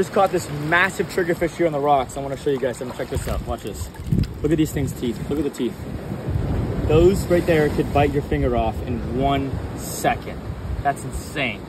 Just caught this massive triggerfish here on the rocks. I want to show you guys something. Check this out. Watch this. Look at these things' teeth. Look at the teeth. Those right there could bite your finger off in one second. That's insane.